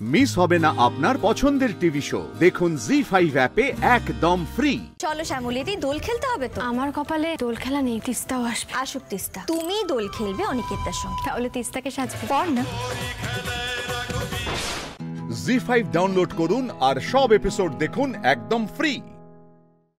Miss হবে না আপনার পছন্দের টিভি শো। দেখুন জি ফাইভ অ্যাপে একদম ফ্রি চলো শ্যামলিদি দোল খেলতে হবে তো? আমার কপালে দোল খেলা নেই তিস্তাও আসবে। আসুক তিস্তা। তুমি দোল খেলবে অনিকেতার সঙ্গে। তাহলে তিস্তাকে সাজবে। পর না। জি ফাইভ ডাউনলোড করুন আর সব এপিসোড দেখুন একদম ফ্রি